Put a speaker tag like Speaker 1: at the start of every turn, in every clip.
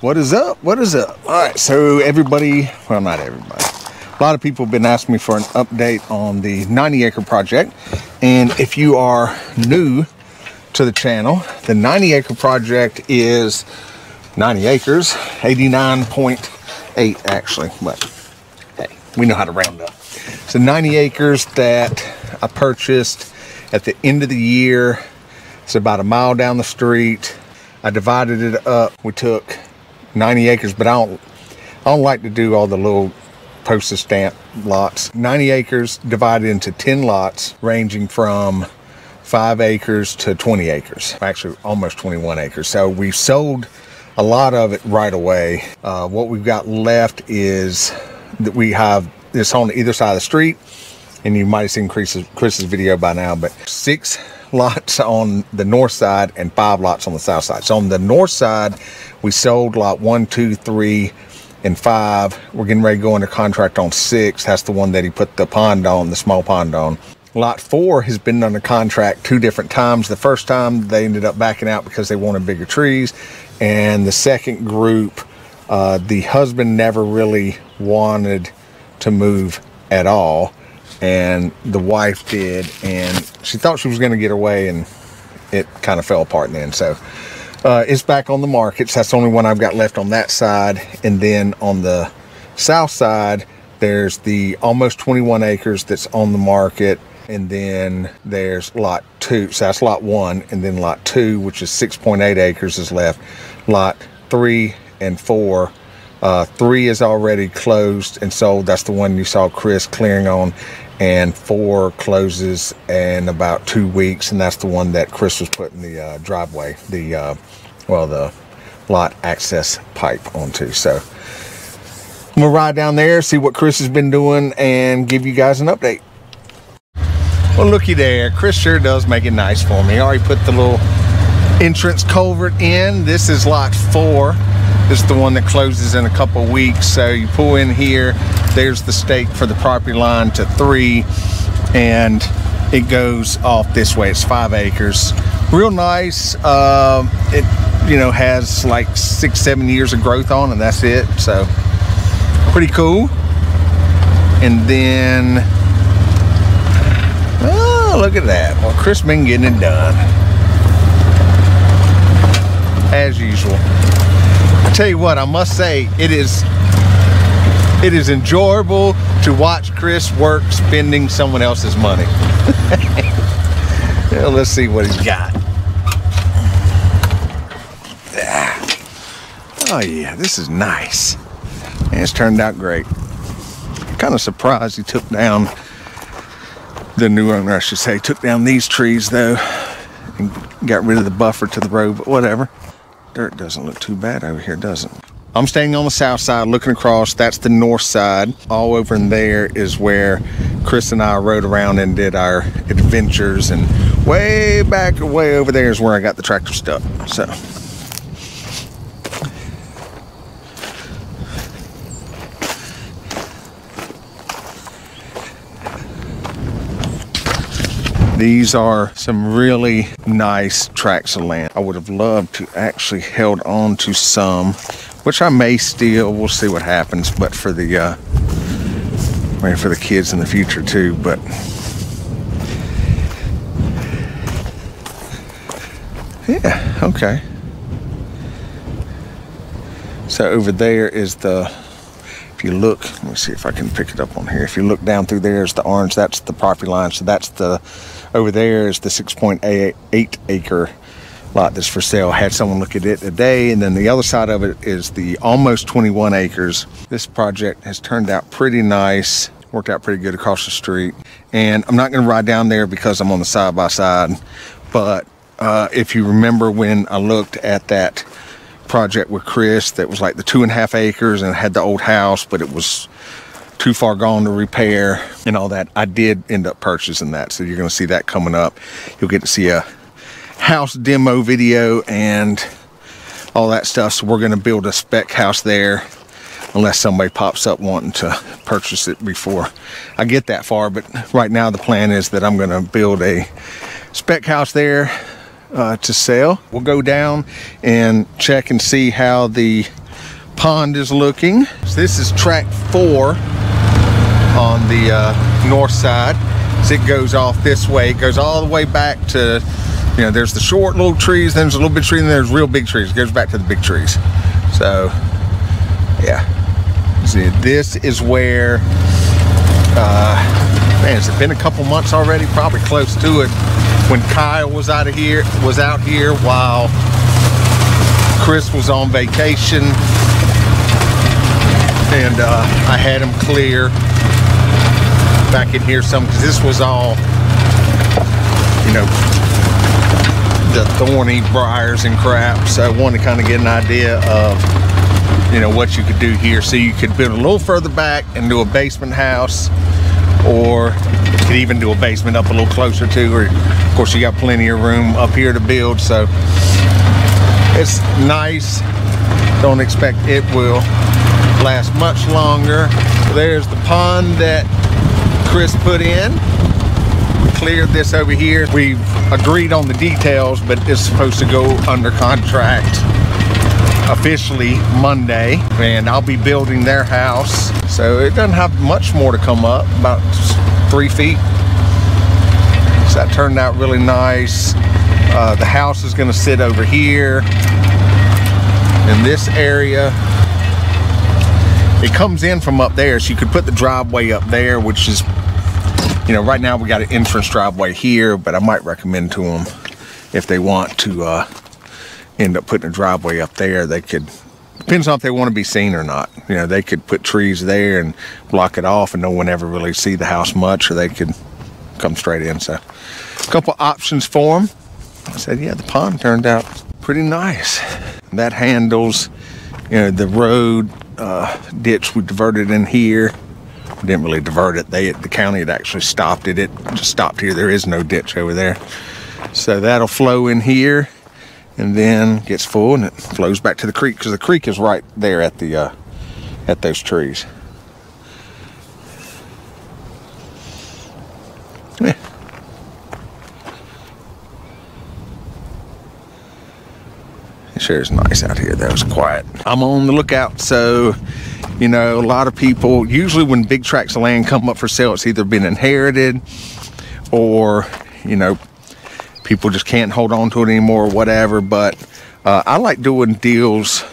Speaker 1: What is up? What is up? All right, so everybody, well, not everybody, a lot of people have been asking me for an update on the 90 acre project. And if you are new to the channel, the 90 acre project is 90 acres, 89.8 actually, but hey, we know how to round up. So 90 acres that I purchased at the end of the year. It's about a mile down the street. I divided it up. We took 90 acres, but I don't, I don't like to do all the little postage stamp lots. 90 acres divided into 10 lots, ranging from five acres to 20 acres. Actually, almost 21 acres. So we've sold a lot of it right away. Uh, what we've got left is that we have this on either side of the street, and you might have seen Chris's, Chris's video by now, but six lots on the north side and five lots on the south side. So on the north side, we sold lot one, two, three, and five. We're getting ready to go into contract on six. That's the one that he put the pond on, the small pond on. Lot four has been under contract two different times. The first time they ended up backing out because they wanted bigger trees. And the second group, uh, the husband never really wanted to move at all and the wife did and she thought she was going to get away and it kind of fell apart then so uh, it's back on the markets. That's the only one i've got left on that side. And then on the south side there's the almost 21 acres that's on the market and then there's lot two so that's lot one and then lot two which is 6.8 acres is left. Lot three and four uh, three is already closed and sold that's the one you saw chris clearing on. And four closes in about two weeks and that's the one that chris was putting the uh, driveway the uh, well the lot access pipe onto. So i'm gonna ride down there see what chris has been doing and give you guys an update. Well looky there. Chris sure does make it nice for me. Already put the little entrance culvert in. This is lot four this is the one that closes in a couple weeks. So you pull in here, there's the stake for the property line to three, and it goes off this way. It's five acres. Real nice. Uh, it, you know, has like six, seven years of growth on, and that's it. So pretty cool. And then, oh, look at that. Well, Chris been getting it done. As usual. I tell you what, I must say, it is it is enjoyable to watch Chris work spending someone else's money. well, let's see what he's got. Ah. Oh yeah, this is nice. And it's turned out great. Kind of surprised he took down the new owner, I should say, took down these trees though and got rid of the buffer to the road, but whatever dirt doesn't look too bad over here, does it? I'm staying on the south side, looking across. That's the north side. All over in there is where Chris and I rode around and did our adventures. And way back, way over there is where I got the tractor stuck. So. These are some really nice tracts of land. I would have loved to actually held on to some, which I may still, we'll see what happens, but for the, uh, maybe for the kids in the future too, but yeah, okay. So over there is the if you look, let me see if I can pick it up on here. If you look down through there is the orange, that's the property line. So that's the, over there is the 6.8 acre lot that's for sale. I had someone look at it today. And then the other side of it is the almost 21 acres. This project has turned out pretty nice. Worked out pretty good across the street. And I'm not gonna ride down there because I'm on the side by side. But uh, if you remember when I looked at that project with Chris that was like the two and a half acres and had the old house, but it was too far gone to repair and all that. I did end up purchasing that. So you're going to see that coming up. You'll get to see a house demo video and all that stuff. So we're going to build a spec house there unless somebody pops up wanting to purchase it before I get that far. But right now the plan is that I'm going to build a spec house there uh, to sell. We'll go down and check and see how the pond is looking. So this is track four on the uh, north side. So it goes off this way. It goes all the way back to, you know, there's the short little trees, then there's a little bit tree, and there's real big trees. It goes back to the big trees. So, yeah. See, this is where, uh, man, has it been a couple months already? Probably close to it. When Kyle was out of here, was out here while Chris was on vacation and uh, I had him clear back in here some because this was all you know the thorny briars and crap. So I wanted to kind of get an idea of you know what you could do here. So you could build a little further back and do a basement house or you could even do a basement up a little closer to or of course you got plenty of room up here to build. So it's nice. Don't expect it will last much longer. There's the pond that Chris put in. We cleared this over here. We've agreed on the details, but it's supposed to go under contract officially Monday. And I'll be building their house. So it doesn't have much more to come up, about three feet. So that turned out really nice. Uh, the house is gonna sit over here in this area it comes in from up there so you could put the driveway up there which is you know right now we got an entrance driveway here but I might recommend to them if they want to uh, end up putting a driveway up there they could depends on if they want to be seen or not. You know they could put trees there and block it off and no one ever really see the house much or they could come straight in. So a couple options for them I said yeah the pond turned out pretty nice. That handles you know the road uh, ditch we diverted in here. Didn't really divert it. They, the county had actually stopped it. It just stopped here. There is no ditch over there. So that'll flow in here and then gets full and it flows back to the creek because the creek is right there at the uh, at those trees. Yeah. Sure is nice out here. That was quiet. I'm on the lookout. So, you know, a lot of people, usually when big tracts of land come up for sale, it's either been inherited or, you know, people just can't hold on to it anymore or whatever. But uh, I like doing deals.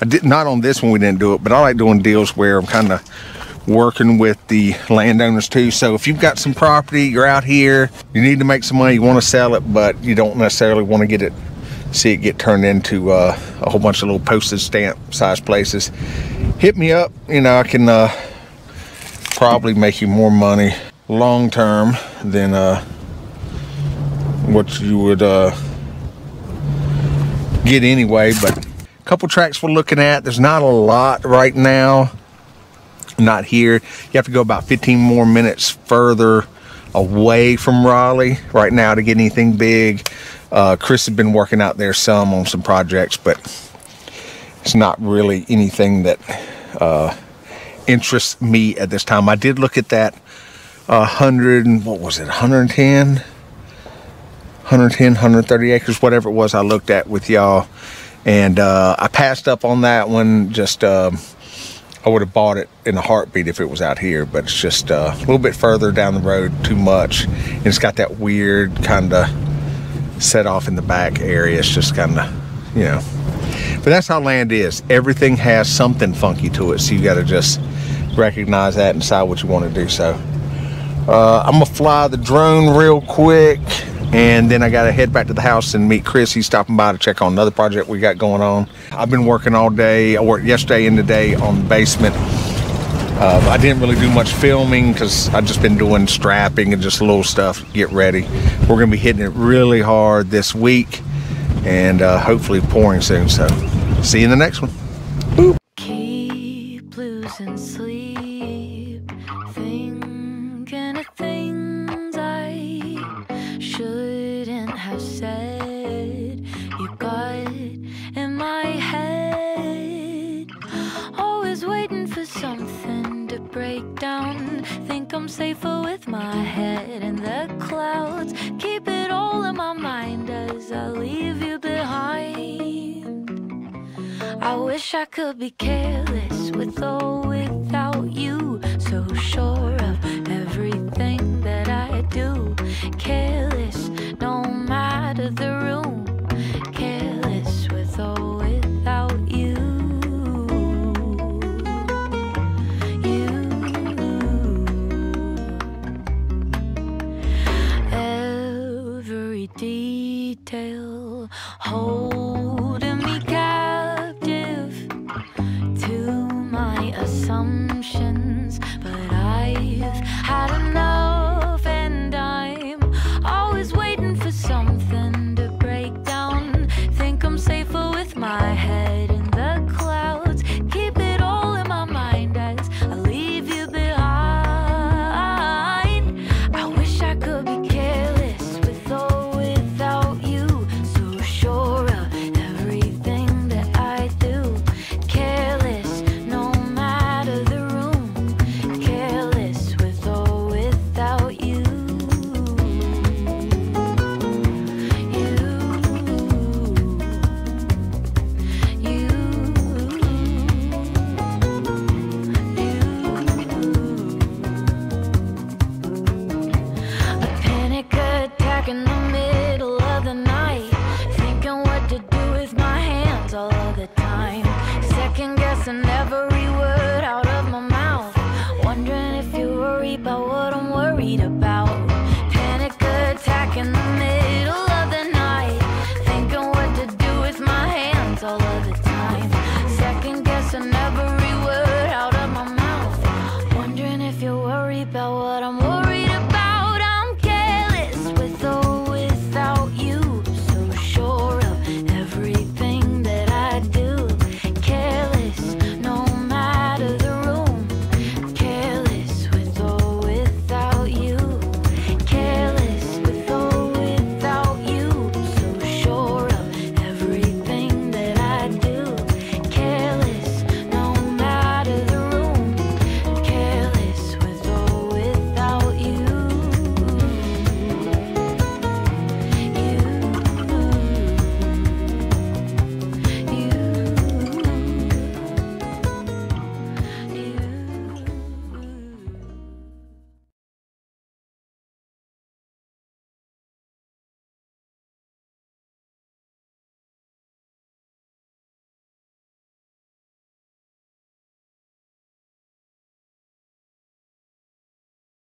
Speaker 1: I did not on this one, we didn't do it, but I like doing deals where I'm kind of working with the landowners too. So if you've got some property, you're out here, you need to make some money, you want to sell it, but you don't necessarily want to get it see it get turned into uh, a whole bunch of little postage stamp size places. Hit me up you know i can uh, probably make you more money long term than uh, what you would uh, get anyway but a couple tracks we're looking at. There's not a lot right now. Not here. You have to go about 15 more minutes further away from Raleigh right now to get anything big uh, Chris has been working out there some on some projects, but it's not really anything that uh, interests me at this time. I did look at that uh, 100, what was it, 110? 110, 130 acres, whatever it was I looked at with y'all. And uh, I passed up on that one. Just, uh, I would have bought it in a heartbeat if it was out here, but it's just uh, a little bit further down the road, too much. And it's got that weird kind of set off in the back area. It's just kind of, you know. But that's how land is. Everything has something funky to it. So you got to just recognize that and decide what you want to do. So uh, I'm to fly the drone real quick. And then I got to head back to the house and meet Chris. He's stopping by to check on another project we got going on. I've been working all day. I worked yesterday and today on the basement uh, I didn't really do much filming because I've just been doing strapping and just little stuff get ready. We're going to be hitting it really hard this week and uh, hopefully pouring soon. So see you in the next one. Boop. Keep losing sleep, thinking of things I shouldn't have said. You got I'm safer with my head in the clouds. Keep it all in my mind as I leave you behind. I
Speaker 2: wish I could be careless with or without holding